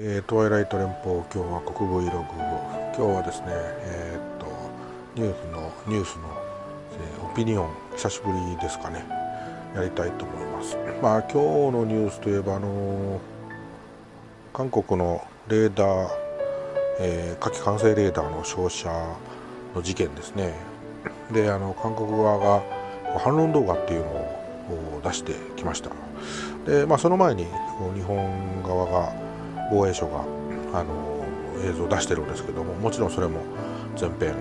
えー、トワイライト連邦共和国 Vlog 今日はですね、えー、っとニュースのニュースの、えー、オピニオン久しぶりですかね。やりたいと思います。まあ今日のニュースといえばあのー、韓国のレーダー、えー、火器管制レーダーの照射の事件ですね。であの韓国側が反論動画っていうのを出してきました。でまあその前に日本側が防衛省があの映像を出してるんですけどももちろんそれも全編、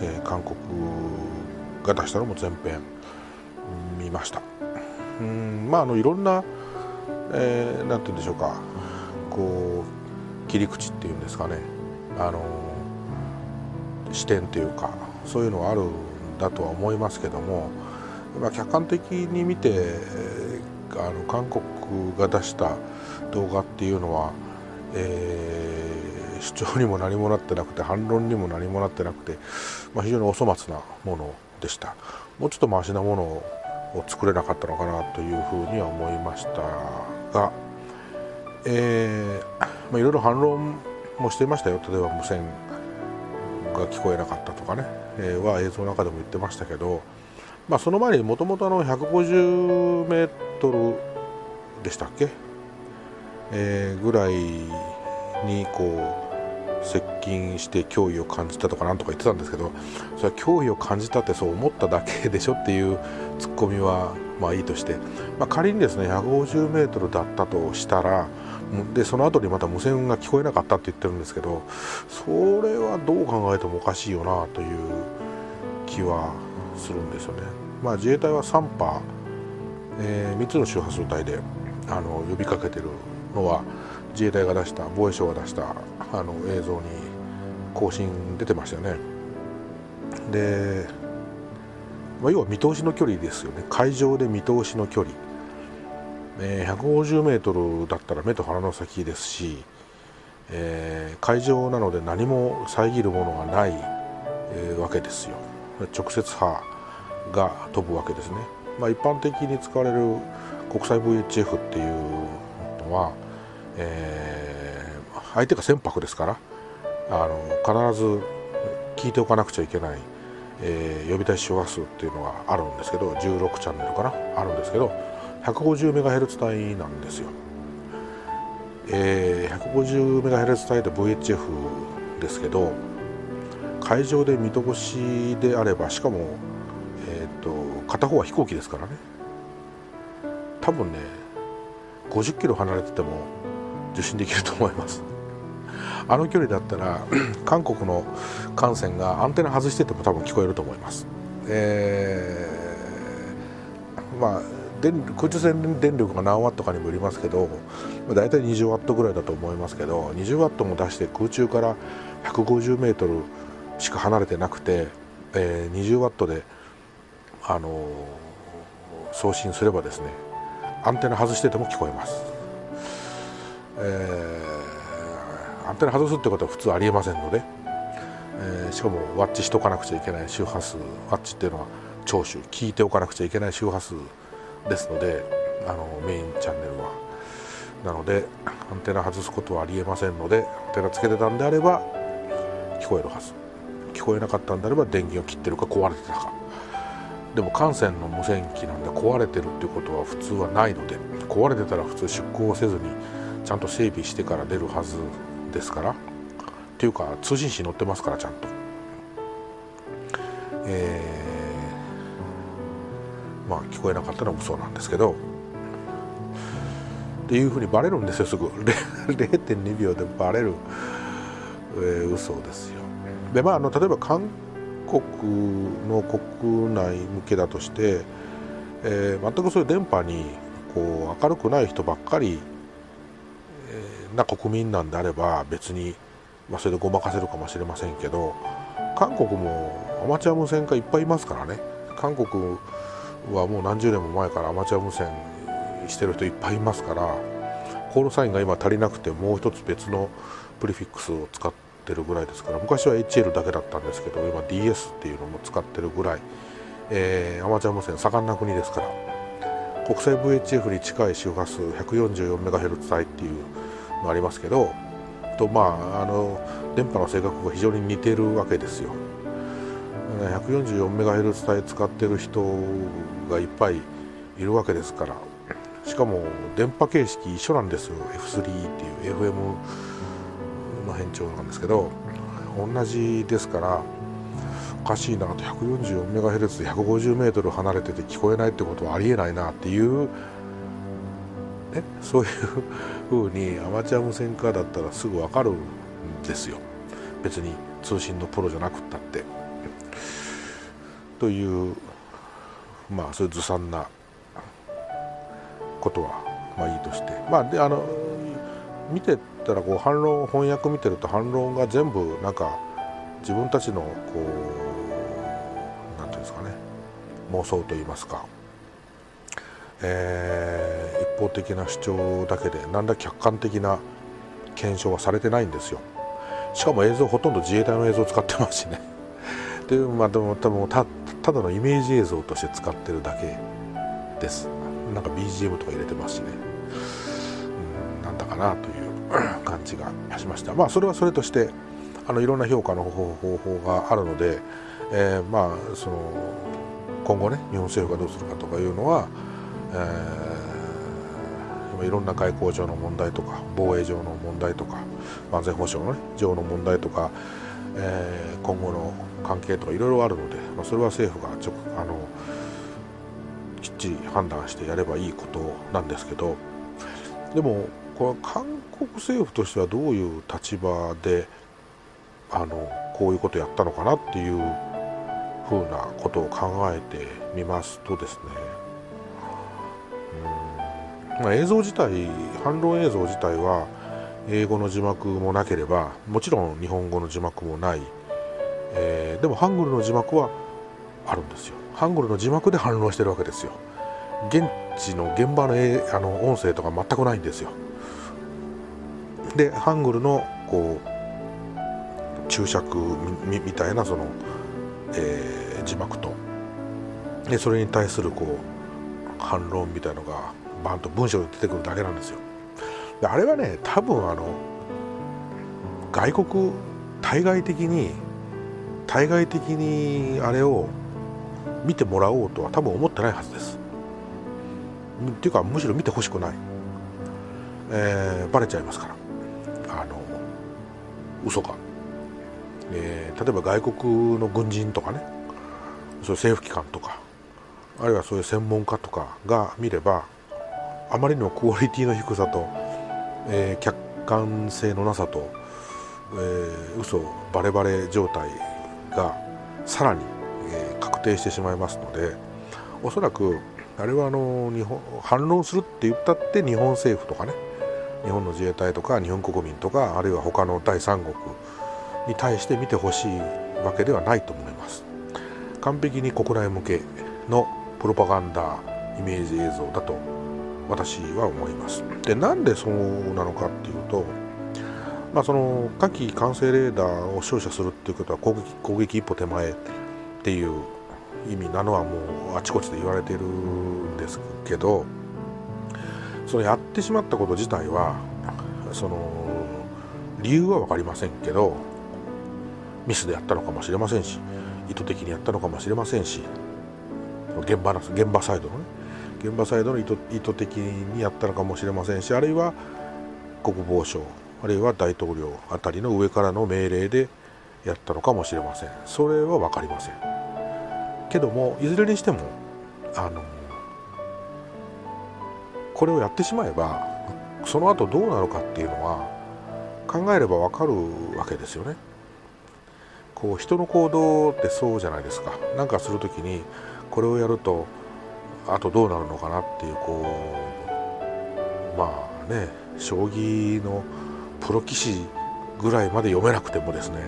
えー、韓国が出したのも全編見ました。うんまああのいろんな、えー、て言うんでしょうかこう切り口っていうんですかね。あの視点というかそういうのがあるんだとは思いますけども、まあ、客観的に見てあの韓国が出した動画っていうのはえー、主張にも何もなってなくて反論にも何もなってなくて、まあ、非常にお粗末なものでした。もうちょっとマシなものを作れなかったのかなというふうには思いましたが、えーまあ、いろいろ反論もしていましたよ。例えば無線が聞こえなかったとかね、えー、は映像の中でも言ってましたけど、まあ、その前にもともと150メートルでしたっけ？えー、ぐらいにこう接近して脅威を感じたとかなんとか言ってたんですけどそれは脅威を感じたってそう思っただけでしょっていうツッコミはまあいいとして、まあ、仮にですね 150m だったとしたらでその後にまた無線が聞こえなかったって言ってるんですけどそれはどう考えてもおかしいよなという気はするんですよね。まあ、自衛隊は3波、えー、3つの周波数帯であの呼びかけてるのは自衛隊が出した防衛省が出したあの映像に更新出てましたよね。で、まあ、要は見通しの距離ですよね。海上で見通しの距離、えー、150メートルだったら目と鼻の先ですし、えー、海上なので何も遮るものがない、えー、わけですよ。直接波が飛ぶわけですね、まあ、一般的に使われる国際 VHF っていうのはえー、相手が船舶ですからあの必ず聞いておかなくちゃいけない、えー、呼び出し周波数っていうのがあるんですけど16チャンネルかなあるんですけど 150MHz 帯なんですよ。えー、150MHz 帯で VHF ですけど海上で見通しであればしかも、えーと片方は飛行機ですからね多分ね50キロ離れてても受信できると思います。あの距離だったら 韓国の艦船がアンテナ外してても多分聞こえると思います、えー、まあ空中戦電力が何ワットかにもよりますけど大体20ワットぐらいだと思いますけど20ワットも出して空中から150メートルしか離れてなくて、えー、20ワットで、あのー、送信すればですねアンテナ外してても聞こえます。えー、アンテナ外すってことは普通ありえませんので、えー、しかもワッチしとかなくちゃいけない周波数ワッチっていうのは聴取聞いておかなくちゃいけない周波数ですのであのメインチャンネルは。なのでアンテナ外すことはありえませんのでアンテナつけてたんであれば聞こえるはず。聞こえなかったんであれば電源を切ってるか壊れてたか。でも艦船の無線機なんで壊れてるっていうことは普通はないので壊れてたら普通出航せずにちゃんと整備してから出るはずですからっていうか通信誌載ってますからちゃんと。えー、まあ聞こえなかったら嘘なんですけど。っていうふうにバレるんですよすぐ。0.2秒でバレる、えー、嘘ですよ。でまああの例えば韓国の国内向けだとして、えー、全くそういう電波にこう明るくない人ばっかりな国民なんであれば別に、まあ、それでごまかせるかもしれませんけど韓国もアマチュア無線化いっぱいいますからね。韓国はもう何十年も前からアマチュア無線してる人いっぱいいますからコールサインが今足りなくてもう一つ別のプリフィックスを使ってるぐらいですから昔は HL だけだったんですけど今 DS っていうのも使ってるぐらい、えー、アマチュア無線盛んな国ですから。国際 VHF に近い周波数 144MHz 帯っていうのありますけどとまああの電波の性格が非常に似てるわけですよ。144MHz 帯使ってる人がいっぱいいるわけですからしかも電波形式一緒なんですよ。F3 っていう FM の変調なんですけど同じですからかしいなと 144MHz で 150m 離れてて聞こえないってことはありえないなっていう、ね、そういうふうにアマチュア無線化だったらすぐ分かるんですよ別に通信のプロじゃなくったって。というまあそういうずさんなことはまあいいとしてまあであの見てたらこう反論翻訳見てると反論が全部なんか自分たちのこう妄想といいますか、えー、一方的な主張だけで何ら客観的な検証はされてないんですよ。しかも映像ほとんど自衛隊の映像を使ってますしね。でまあでも多分たただのイメージ映像として使ってるだけです。なんか BGM とか入れてますしね、うん、なんだかなという 感じがしました。まあそれはそれとしてあのいろんな評価の方法があるので、えー、まあその今後ね日本政府がどうするかとかいうのは、えー、いろんな外交上の問題とか防衛上の問題とか安全保障の、ね、上の問題とか、えー、今後の関係とかいろいろあるので、まあ、それは政府がちょあのきっちり判断してやればいいことなんですけどでもこれ韓国政府としてはどういう立場であのこういうことやったのかなっていうふうなことを考えてみますとですね。うん、まあ、映像自体反論映像自体は英語の字幕もなければもちろん日本語の字幕もない、えー、でもハングルの字幕はあるんですよ。ハングルの字幕で反論してるわけですよ。現地の現場のあの音声とか全くないんですよ。でハングルのこう注釈みみたいなその、えー、字幕と。でそれに対するこう反論みたいのがバンと文章で出てくるだけなんですよ。であれはね多分あの外国対外的に対外的にあれを見てもらおうとは多分思ってないはずです。っていうかむしろ見てほしくない、えー、バレちゃいますから。あの嘘が、えー、例えば外国の軍人とかねそういう政府機関とかあるいはそういう専門家とかが見ればあまりのクオリティの低さとえー、客観性のなさと、えー、嘘バレバレ状態がさらに、えー、確定してしまいますのでおそらくあれはあの日本反論するって言ったって日本政府とかね日本の自衛隊とか日本国民とかあるいは他の第三国に対して見てほしいわけではないと思います。完璧に国内向けのプロパガンダイメージ映像だと私は思います。でなんでそうなのかっていうとまあその火器管制レーダーを照射するっていうことは攻撃攻撃一歩手前っていう意味なのはもうあちこちで言われてるんですけどそのやってしまったこと自体はその理由は分かりませんけどミスでやったのかもしれませんし意図的にやったのかもしれませんし現場の現場サイドのね現場サイドの意図意図的にやったのかもしれませんしあるいは国防省あるいは大統領あたりの上からの命令でやったのかもしれませんそれは分かりませんけどもいずれにしてもあのこれをやってしまえばその後どうなるかっていうのは考えれば分かるわけですよね。こう人の行動ってそうじゃないですか。何かする時にこれをやるとあとどうなるのかなっていうこうまあね将棋のプロ棋士ぐらいまで読めなくてもですね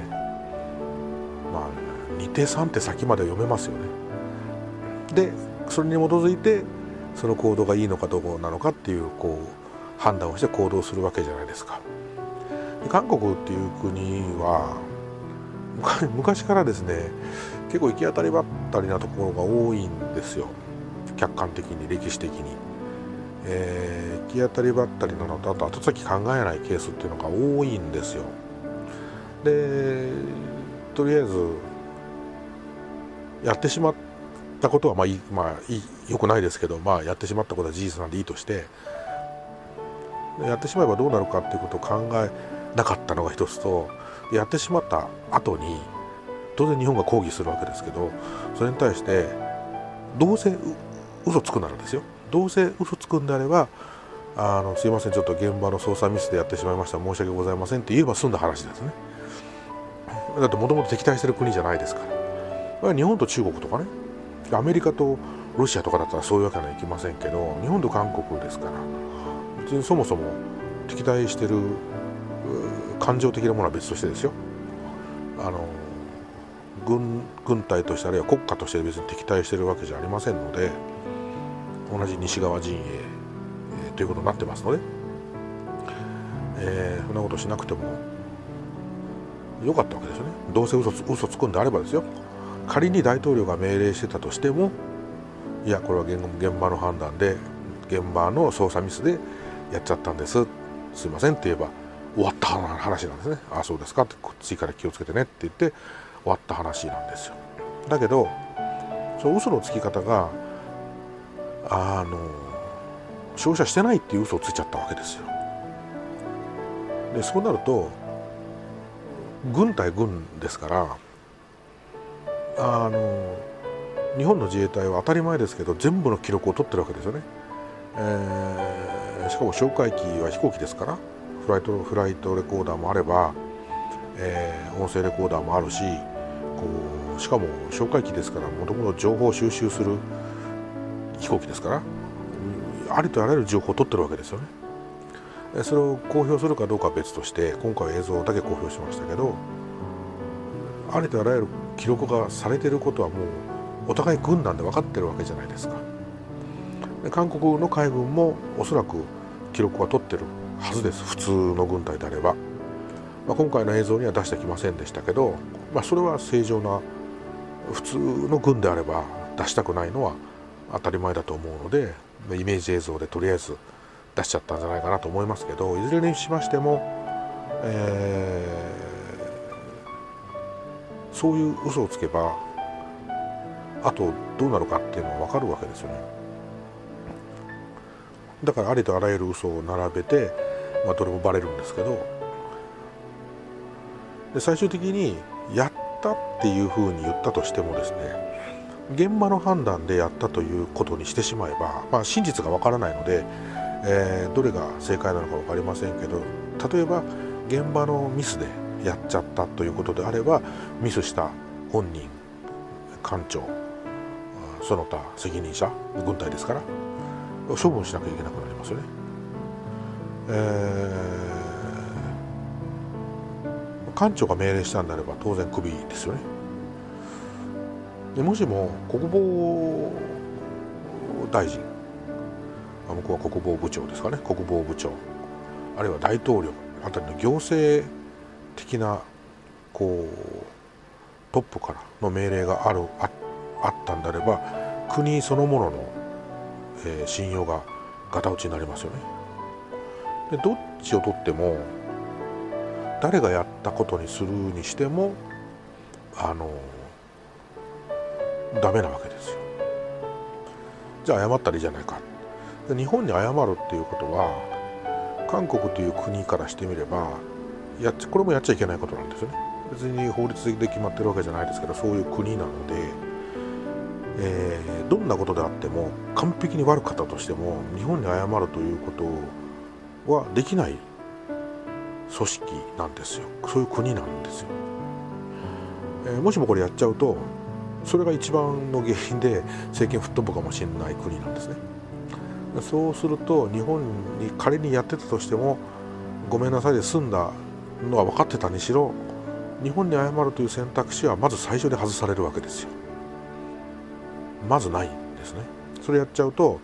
まあ2手3手先まで読めますよね。でそれに基づいてその行動がいいのかどうなのかっていうこう判断をして行動するわけじゃないですか。韓国っていう国は 昔からですね結構行き当たりばったりなところが多いんですよ。客観的に歴史的に、えー、行き当たりばったりなのとあと後先考えないケースっていうのが多いんですよでとりあえずやってしまったことはまあいい、まあ、よくないですけど、まあ、やってしまったことは事実なんでいいとしてやってしまえばどうなるかっていうことを考えなかったのが一つとやってしまった後に当然日本が抗議するわけですけどそれに対してどうせ嘘つくならですよ。どうせ嘘つくんであればあのすいませんちょっと現場の操作ミスでやってしまいました。申し訳ございません。って言えば済んだ話ですね。だってもともと敵対してる国じゃないですから。日本と中国とかね。アメリカとロシアとかだったらそういうわけにはいきませんけど日本と韓国ですから別にそもそも敵対してる感情的なものは別としてですよ。あの軍軍隊としてあるいは国家として別に敵対してるわけじゃありませんので同じ西側陣営、えー、ということになってますので、えー、そんなことしなくてもよかったわけですよね。どうせ嘘嘘つくんであればですよ。仮に大統領が命令してたとしてもいやこれは現場の判断で現場の操作ミスでやっちゃったんです。すいませんって言えば終わった話なんですね。ああそうですか。って次から気をつけてねって言って終わった話なんですよ。だけどその嘘のつき方があの照射してないっていう嘘をついちゃったわけですよ。でそうなると軍対軍ですからあの日本の自衛隊は当たり前ですけど全部の記録を取ってるわけですよね、えー、しかも哨戒機は飛行機ですからフライトフライトレコーダーもあれば、えー、音声レコーダーもあるしこうしかも哨戒機ですからもともと情報を収集する飛行機ですからありとあらゆる情報を取ってるわけですよね。それを公表するかどうかは別として今回は映像だけ公表しましたけどありとあらゆる記録がされてることはもうお互い軍団で分かってるわけじゃないですか。で韓国の海軍もおそらく記録は取ってる。はずです。普通の軍隊であれば、まあ、今回の映像には出してきませんでしたけど、まあ、それは正常な普通の軍であれば出したくないのは当たり前だと思うのでイメージ映像でとりあえず出しちゃったんじゃないかなと思いますけどいずれにしましても、えー、そういう嘘をつけばあとどうなるかっていうのは分かるわけですよね。だからありとあらゆる嘘を並べて、まあ、どれもバレるんですけどで最終的にやったっていうふうに言ったとしてもですね現場の判断でやったということにしてしまえば、まあ、真実がわからないので、えー、どれが正解なのか分かりませんけど例えば現場のミスでやっちゃったということであればミスした本人艦長その他責任者軍隊ですから処分しなきゃいけなくなりますよね。えー、艦長が命令したんであれば当然クビですよね。でもしも国防大臣向こうは国防部長ですかね国防部長あるいは大統領あたりの行政的なこうトップからの命令があるああったんであれば国そのものの、えー、信用がガタ落ちになりますよね。でどっちをとっても誰がやったことにするにしてもあのダメなわけですよ。じゃあ謝ったらいいじゃないか。で日本に謝るっていうことは韓国という国からしてみればやっちこれもやっちゃいけないことなんですよね。別に法律で決まってるわけじゃないですけどそういう国なので、えー、どんなことであっても完璧に悪かったとしても日本に謝るということをはできない組織なんですよ。そういう国なんですよ、えー、もしもこれやっちゃうとそれが一番の原因で政権吹っ飛ぶかもしれない国なんですね。そうすると日本に仮にやってたとしてもごめんなさいで済んだのは分かってたにしろ日本に謝るという選択肢はまず最初で外されるわけですよ。まずないんですね。それやっちゃうと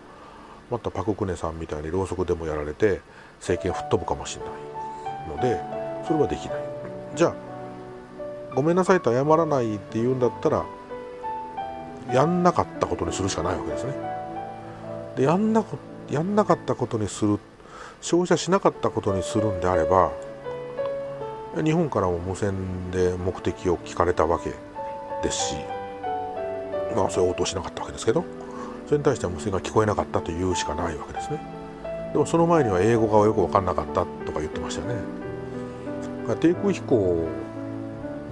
またパク・クネさんみたいにろうそくでもやられて政権吹っ飛ぶかもしれないのでそれはできないじゃあごめんなさいと謝らないって言うんだったらやんなかったことにするしかないわけですね。でやんなやんなかったことにする照射しなかったことにするんであれば日本からも無線で目的を聞かれたわけですしまあそれ応答しなかったわけですけどそれに対しては無線が聞こえなかったというしかないわけですねでもその前には英語がよく分かんなかったとか言ってましたよね。低空飛行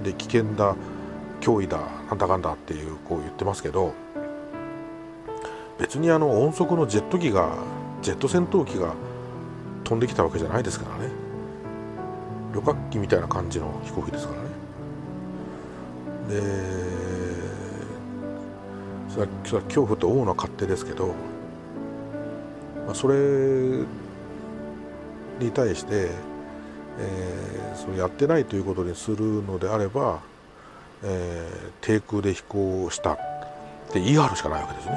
で危険だ脅威だなんだかんだっていうこう言ってますけど別にあの音速のジェット機がジェット戦闘機が飛んできたわけじゃないですからね。旅客機みたいな感じの飛行機ですからね。でそれは恐怖と思うの勝手ですけど、まあ、それに対して、えー、それやってないということにするのであれば、えー、低空で飛行したって言い張るしかないわけですね。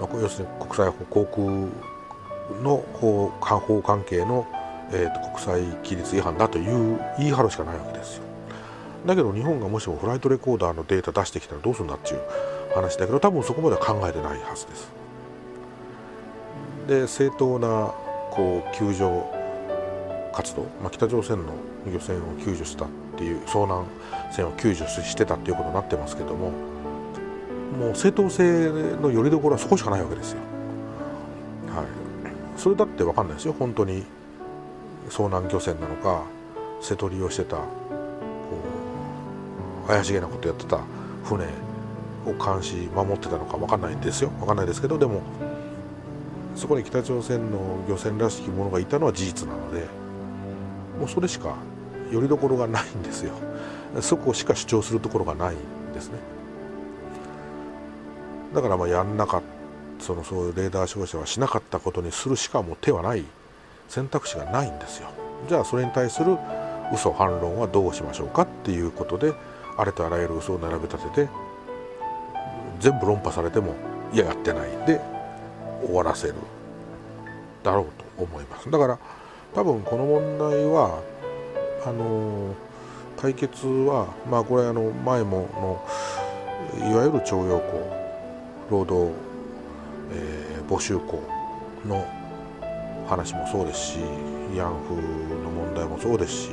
まあ、要するに国際航空の法法関係の、えーと、国際規律違反だという言い張るしかないわけですよ。だけど日本がもしもフライトレコーダーのデータ出してきたらどうするんだっていう話だけど多分そこまでは考えてないはずです。で正当なこう救助活動、まあ、北朝鮮の漁船を救助したっていう遭難船を救助してたっていうことになってますけどももう正当性のよりどころはそこしかないわけですよ。はい、それだって分かんないですよ。本当に遭難漁船なのか瀬戸りをしてたこう怪しげなことやってた船を監視守ってたのか分かんないんですよ。分かんないですけどでもそこに北朝鮮の漁船らしきものがいたのは事実なのでもうそれしかよりどころがないんですよ。そこしか主張するところがないんですね。だからまあやんなかったそのそういうレーダー照射はしなかったことにするしかもう手はない選択肢がないんですよ。じゃあそれに対する嘘反論はどうしましょうかっていうことであれとあらゆる嘘を並べ立てて全部論破されてもいややってない。で終わらせる。だろうと思います。だから多分この問題はあの解決はまあこれあの前ものいわゆる徴用工労働、えー、募集工の話もそうですし慰安婦の問題もそうですし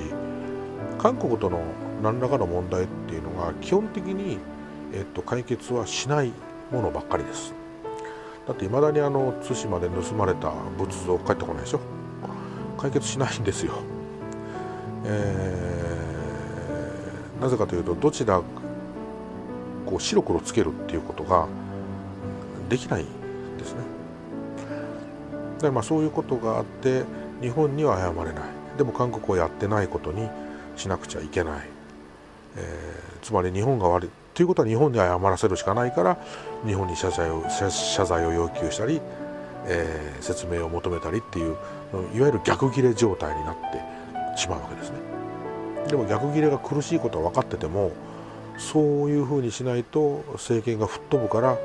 韓国との何らかの問題っていうのが基本的に、えっと、解決はしないものばっかりです。だっていまだにあの対馬で盗まれた仏像帰ってこないでしょ？解決しないんですよ、えー、なぜかというとどちらこう白黒つけるっていうことができないですね。でまあそういうことがあって日本には謝れない。でも韓国はやってないことにしなくちゃいけない、えー、つまり日本が悪い。ということは日本に謝らせるしかないから日本に謝罪を謝罪を要求したり、えー、説明を求めたりっていういわゆる逆ギレ状態になってしまうわけですねでも逆ギレが苦しいことは分かっててもそういうふうにしないと政権が吹っ飛ぶから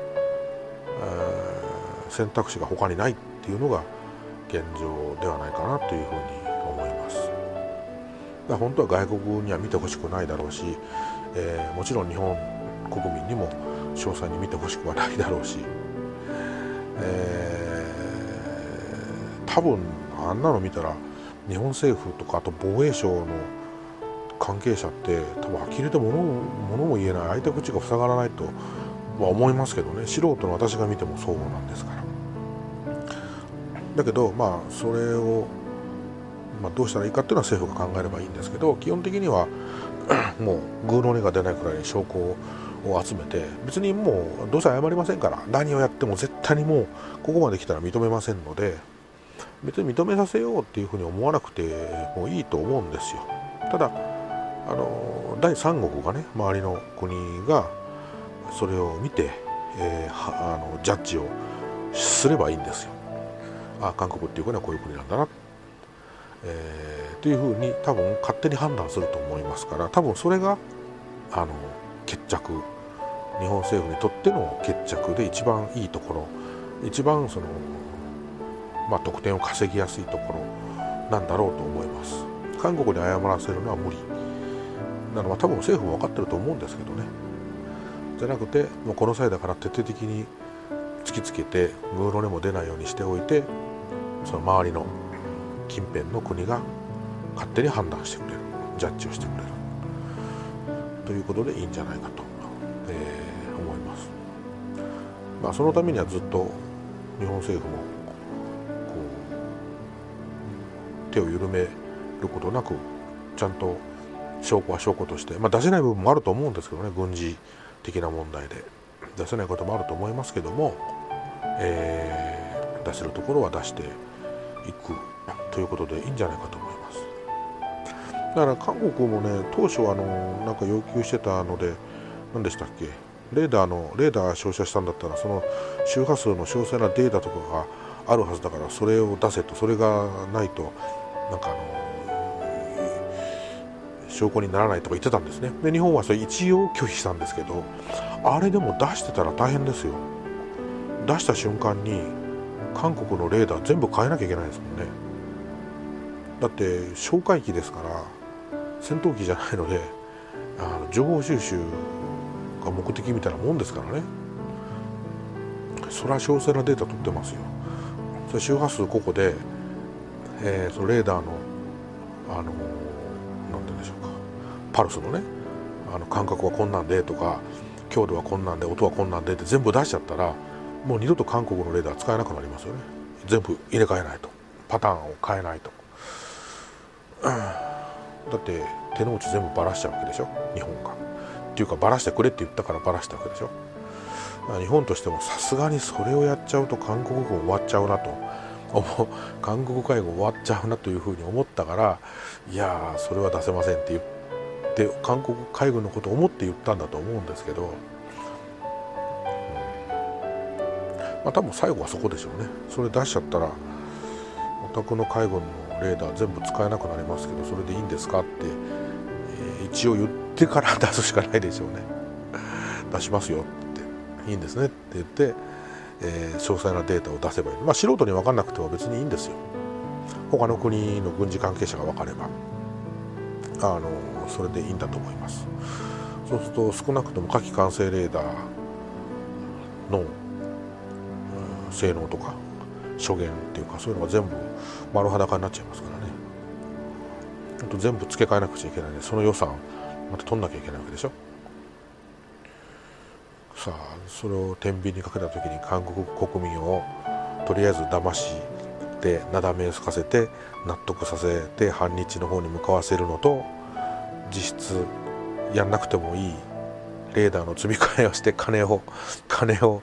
選択肢が他にないっていうのが現状ではないかなというふうに思います。だ本当は外国には見てほしくないだろうし、えー、もちろん日本国民にも詳細に見てほしくはないだろうし、えー、多分あんなの見たら日本政府とかあと防衛省の関係者って多分呆れて物物も言えない開いた口が塞がらないとは思いますけどね。素人の私が見てもそうなんですから。だけどまあそれを、まあ、どうしたらいいかっていうのは政府が考えればいいんですけど基本的にはもうグーの音が出ないくらいに証拠をを集めて別にもうどうせ謝りませんから何をやっても絶対にもうここまで来たら認めませんので別に認めさせようっていうふうに思わなくてもいいと思うんですよただあの第三国がね周りの国がそれを見て、えー、あのジャッジをすればいいんですよ。あ韓国っていう国はこういう国なんだな、えー、というふうに多分勝手に判断すると思いますから多分それがあの決着日本政府にとっての決着で一番いいところ一番その、まあ、得点を稼ぎやすいところなんだろうと思います。韓国に謝らせるのは無理なのは多分政府も分かってると思うんですけどね。じゃなくてもうこの際だから徹底的に突きつけてムーロネも出ないようにしておいてその周りの近辺の国が勝手に判断してくれるジャッジをしてくれるということでいいんじゃないかと、まあ、そのためにはずっと日本政府もこう手を緩めることなくちゃんと証拠は証拠として、まあ、出せない部分もあると思うんですけどね軍事的な問題で。出せないこともあると思いますけども、えー、出せるところは出していくということでいいんじゃないかと思います。だから韓国もね当初あのなんか要求してたので何でしたっけ？レーダーのレーダー照射したんだったらその周波数の詳細なデータとかがあるはずだからそれを出せと。それがないとなんかあの証拠にならないとか言ってたんですね。で日本はそれ一応拒否したんですけどあれでも出してたら大変ですよ。出した瞬間に韓国のレーダー全部変えなきゃいけないですもんね。だって哨戒機ですから戦闘機じゃないのであの情報収集が目的みたいなもんですからね。それは詳細なデータ取ってますよ。それ周波数ここで、えー、そのレーダーのあの何て言うんでしょうか。パルスのねあの感覚はこんなんでとか強度はこんなんで音はこんなんでって全部出しちゃったらもう二度と韓国のレーダー使えなくなりますよね。全部入れ替えないと。パターンを変えないと、だって手の内全部ばらしちゃうわけでしょ？日本が。っていうかばらしてくれって言ったからばらしたわけでしょ。日本としてもさすがにそれをやっちゃうと韓国軍終わっちゃうなと。思う韓国海軍終わっちゃうなというふうに思ったからいやそれは出せませんって言って韓国海軍のことを思って言ったんだと思うんですけど、うん、まあ多分最後はそこでしょうね。それ出しちゃったらお宅の海軍のレーダー全部使えなくなりますけどそれでいいんですかって、えー、一応言っててから出すしかないでしょうね。出しますよって。いいんですね。って言って、えー、詳細なデータを出せばいい。まあ素人に分かんなくても別にいいんですよ。他の国の軍事関係者が分かれば。あのそれでいいんだと思います。そうすると少なくとも火器管制レーダーの、性能とか初言っていうかそういうのが全部丸裸になっちゃいますからね。全部付け替えなくちゃいけないんでその予算また取んなきゃいけないわけでしょ？さあそれを天秤にかけた時に韓国国民をとりあえず騙してなだめさせて納得させて反日の方に向かわせるのと実質やんなくてもいいレーダーの積み替えをして金を 金を、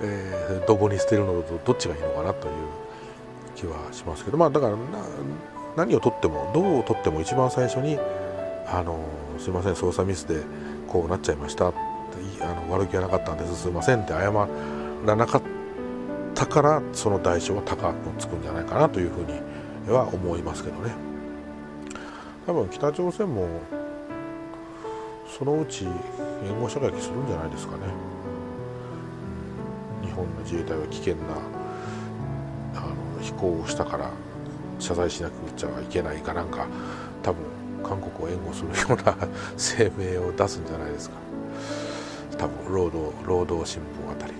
えー、ドボに捨てるのとどっちがいいのかなという気はしますけどまあだから何を取ってもどう取っても一番最初にあのすいません操作ミスでこうなっちゃいました。あの悪気はなかったんです。すいませんって謝らなかったからその代償は高くつくんじゃないかなというふうには思いますけどね。多分北朝鮮もそのうち援護射撃するんじゃないですかね、日本の自衛隊は危険なあの飛行をしたから謝罪しなくちゃいけないかなんか多分韓国を援護するような声明を出すんじゃないですか。多分労働労働新聞あたりで。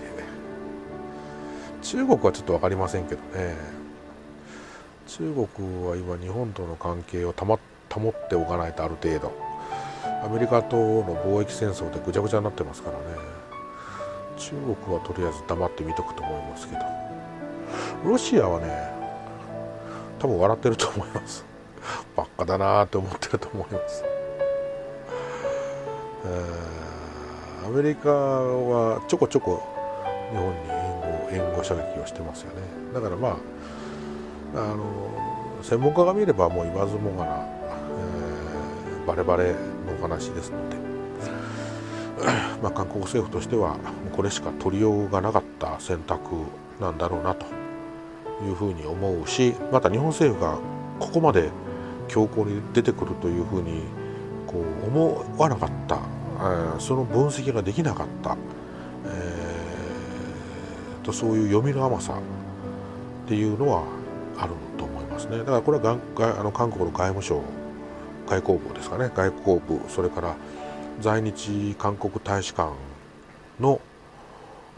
中国はちょっと分かりませんけどね。中国は今日本との関係を保っておかないとある程度。アメリカとの貿易戦争でぐちゃぐちゃになってますからね。中国はとりあえず黙って見とくと思いますけど。ロシアはね多分笑ってると思います。バカだなって思ってると思います、アメリカはちょこちょこ日本に援護援護射撃をしてますよね。だからまああの専門家が見ればもう言わずもがな、えー、バレバレのお話ですので、まあ、韓国政府としてはこれしか取りようがなかった選択なんだろうなというふうに思うしまた日本政府がここまで強行に出てくるというふうにこう思わなかった、えー、その分析ができなかった、えー、とそういう読みの甘さっていうのはあると思いますね。だからこれはがあの韓国の外務省外交部ですかね。外交部それから在日韓国大使館の、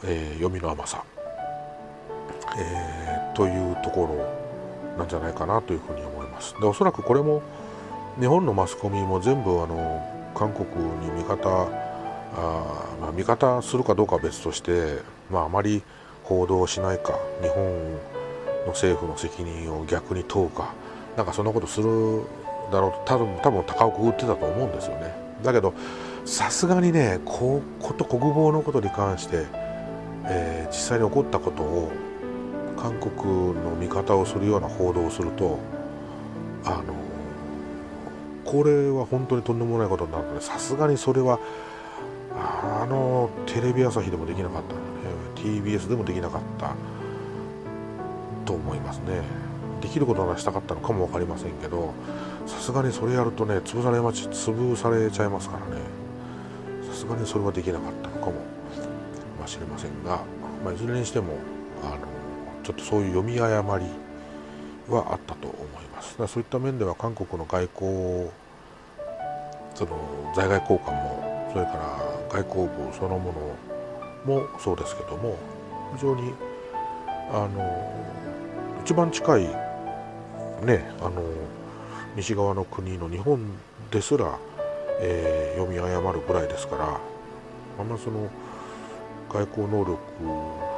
えー、読みの甘さ。えー、というところなんじゃないかなというふうに思います。でおそらくこれも日本のマスコミも全部あの韓国に味方あ、まあ、味方するかどうかは別として、まあ、あまり報道しないか日本の政府の責任を逆に問うかなんかそんなことするだろうと多分多分高をくぐってたと思うんですよねだけどさすがにねここと国防のことに関して、えー、実際に起こったことを韓国の味方をするような報道をするとあのこれは本当にとんでもないことになるのでさすがにそれはあのテレビ朝日でもできなかった、ね、TBS でもできなかったと思いますね。できることならしたかったのかも分かりませんけどさすがにそれやるとね潰されまち潰されちゃいますからね。さすがにそれはできなかったのかもしれませんが、まあ、いずれにしてもあのちょっとそういう読み誤りはあったと思います。そういった面では韓国の外交その在外交換もそれから外交部そのものもそうですけども非常にあの一番近いねあの西側の国の日本ですら、えー、読み誤るぐらいですからあんまその外交能力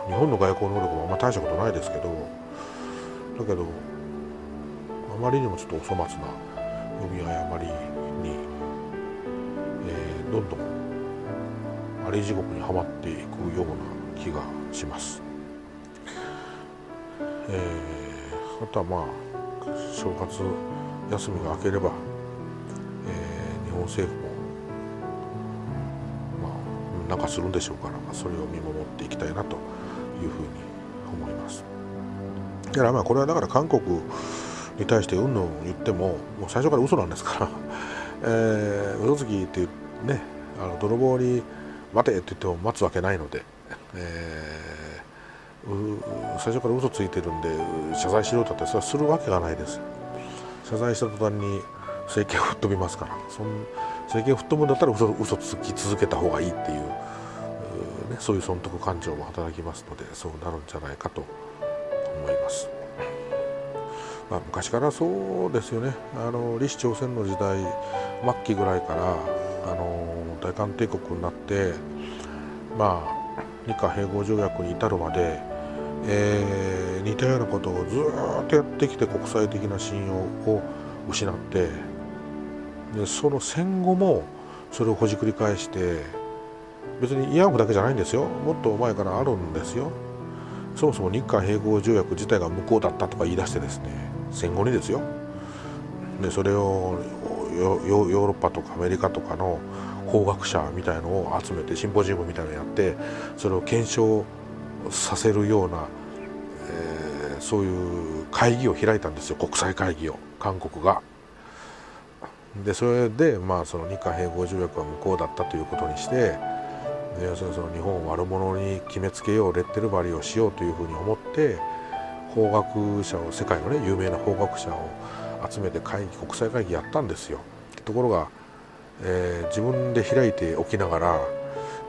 日本の外交能力もあんま大したことないですけどだけどあまりにもちょっとお粗末な読み誤りに、えー、どんどんあり地獄にはまっていくような気がします。えー、あとはまあ正月休みが明ければ、えー、日本政府もまあなんかするんでしょうからまそれを見守っていきたいなというふうに思います。だからまあこれはだから韓国に対してうんぬん言ってももう最初から嘘なんですから。えー、嘘つきっていうねあの泥棒に待てって言っても待つわけないので、えー、最初から嘘ついてるんで謝罪しろとってそれはするわけがないです謝罪した途端に政権を吹っ飛びますから。そん政権を吹っ飛ぶんだったら嘘嘘つき続けた方がいいっていうね、そういう損得感情も働きますのでそうなるんじゃないかと思います。まあ、昔からそうですよね。あの李氏朝鮮の時代末期ぐらいからあの大韓帝国になってまあ日韓併合条約に至るまで、えー、似たようなことをずっとやってきて国際的な信用を失ってでその戦後もそれをほじくり返して別に慰安婦だけじゃないんですよ。もっと前からあるんですよ。そもそも日韓併合条約自体が無効だったとか言い出してですね。戦後にですよ。でそれをヨーロッパとかアメリカとかの法学者みたいのを集めてシンポジウムみたいなのをやってそれを検証させるような、えー、そういう会議を開いたんですよ。国際会議を。韓国が。でそれで、まあ、その日韓併合条約は無効だったということにして要するにその日本を悪者に決めつけようレッテル貼りをしようというふうに思って法学者を世界のね有名な法学者を集めて会議国際会議やったんですよ。ところが、えー、自分で開いておきながら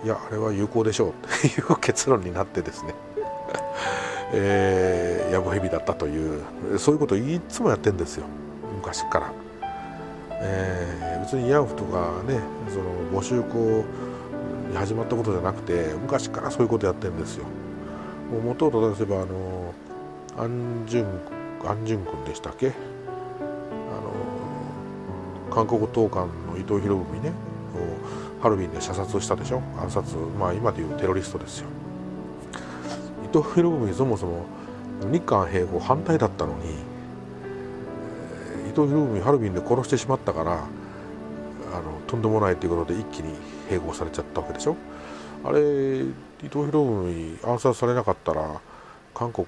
いやあれは有効でしょうという結論になってですね えー、ヤブヘビだったというそういうことをいつもやってんですよ昔から。えー、別に慰安婦とかねその募集校に始まったことじゃなくて昔からそういうことやってるんですよ。もともと例えばあのアンジュンアンジュン君でしたっけ？あの韓国東韓の伊藤博文ね。ハルビンで射殺したでしょ？暗殺まあ今でいうテロリストですよ。伊藤博文そもそも日韓併合反対だったのに伊藤博文ハルビンで殺してしまったからあのとんでもないということで一気に併合されちゃったわけでしょ？あれ伊藤博文暗殺されなかったら韓国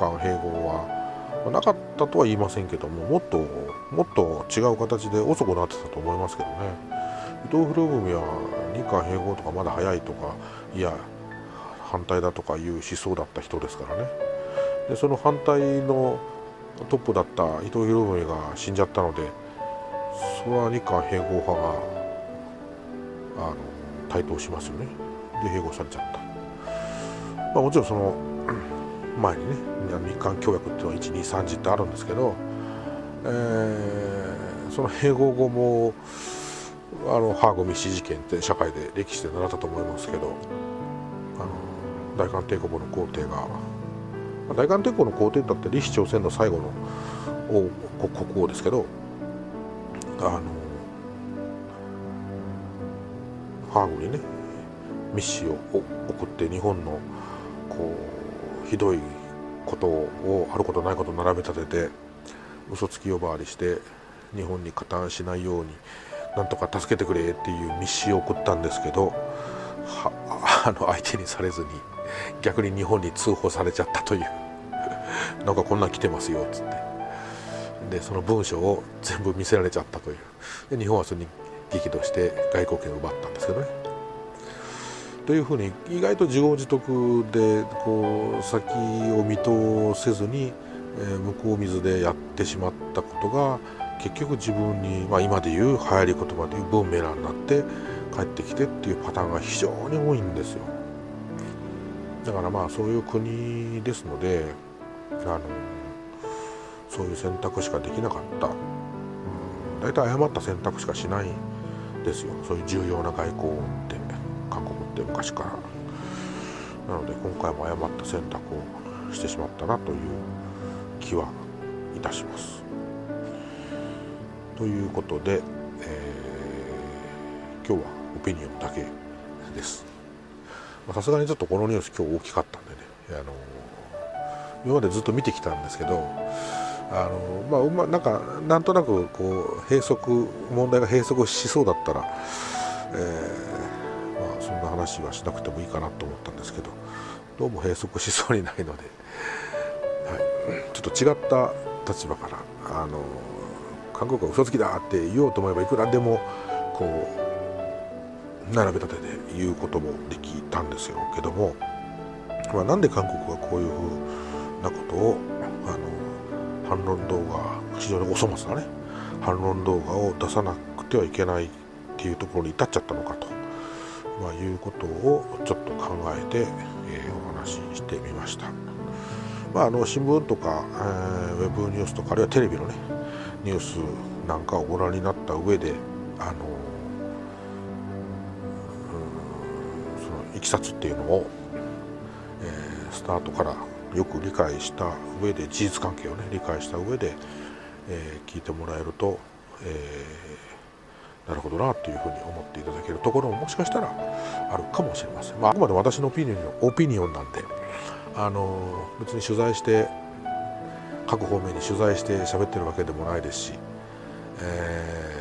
日韓併合はなかったとは言いませんけどももっともっと違う形で遅くなってたと思いますけどね。伊藤博文は日韓併合とかまだ早いとかいや反対だとかいう思想だった人ですからね。でその反対のトップだった伊藤博文が死んじゃったのでそれは日韓併合派があの台頭しますよね。で併合されちゃった、まあ、もちろんその前にね日韓協約っていうのは123時ってあるんですけど、えー、その併合後もあのハーゴ密使事件って社会で歴史で習ったと思いますけどあの大韓帝国の皇帝が大韓帝国の皇帝だって李氏朝鮮の最後の王国王ですけどあのハーグにね密使を送って日本のこうひどいことをあることないこと並べ立てて嘘つき呼ばわりして日本に加担しないようになんとか助けてくれっていう密使を送ったんですけどあの相手にされずに逆に日本に通報されちゃったというなんかこんなん来てますよっつってでその文章を全部見せられちゃったというで日本はそれに激怒して外交権を奪ったんですけどね。というふうに意外と自業自得でこう先を見通せずに、えー、向こう水でやってしまったことが結局自分に、まあ、今で言う流行り言葉でいうブーメランになって帰ってきてっていうパターンが非常に多いんですよ。だからまあそういう国ですのであのそういう選択しかできなかった、うん、大体誤った選択しかしないですよ。そういう重要な外交って。って昔から。なので今回も誤った選択をしてしまったなという気はいたします。ということで今日はオピニオンだけです。さすがにちょっとこのニュース今日大きかったんでねあの今までずっと見てきたんですけどあの、まあ、なんかなんとなくこう閉塞問題が閉塞しそうだったら、えー、んな話はしなくてもいいかなと思ったんですけどどうも閉塞しそうにないので、はい、ちょっと違った立場からあの韓国は嘘つきだって言おうと思えばいくらでもこう並べ立てて言うこともできたんですよけども、まあ、なんで韓国はこういうふうなことをあの反論動画非常にお粗末なね反論動画を出さなくてはいけないっていうところに至っちゃったのかと、まあ、いうことをちょっと考えて、えー、お話ししてみました。まあ、あの新聞とか、えー、ウェブニュースとかあるいはテレビのねニュースなんかをご覧になった上であのそのいきさつっていうのを、えー、スタートからよく理解した上で事実関係をね理解した上で、えー、聞いてもらえると、えー、なるほどなというふうに思っていただけるところももしかしたらあるかもしれません、まあ、あくまで私のオピニオンオピニオンなんであの別に取材して各方面に取材して喋ってるわけでもないですし、え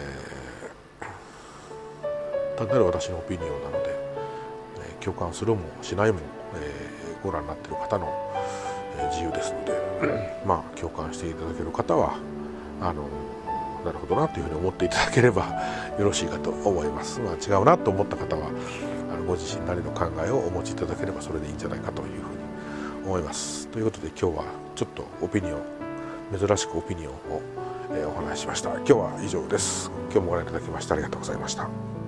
ー、単なる私のオピニオンなので、えー、共感するもしないも、えー、ご覧になってる方の、えー、自由ですのでまあ共感していただける方はあのなるほどなというふうに思っていただければよろしいかと思います。まあ、違うなと思った方はあのご自身なりの考えをお持ちいただければそれでいいんじゃないかというふうに思います。ということで今日はちょっとオピニオン珍しくオピニオンを、えお話ししました今日は以上です今日もご覧いただきましてありがとうございました